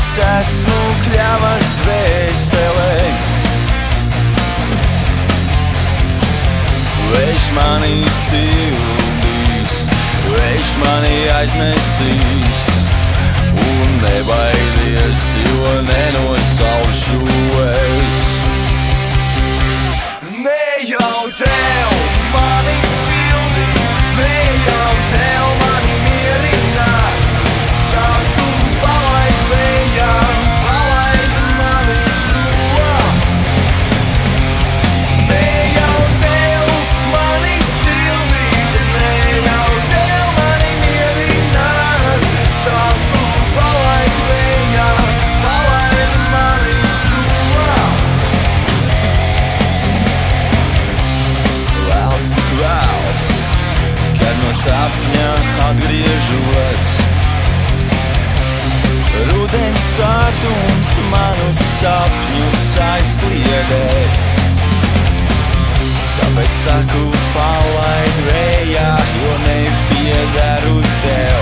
esmu kļavas dvēselē. Vējš mani sildīs, vējš mani aiznesīs. Un nebaidies, no sapņa atgriežos. Rudens sārtums manus sapņus aizkliedē. Tāpēc saku, palaid vējā, jo nepiedaru tev.